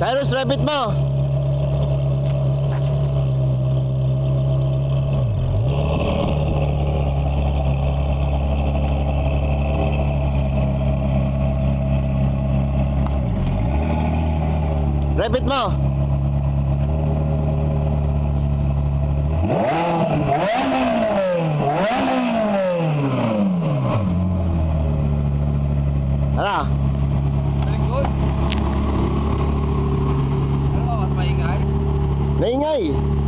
Cyrus, rabbit mo. Rabbit mo. Ano? Vem aí.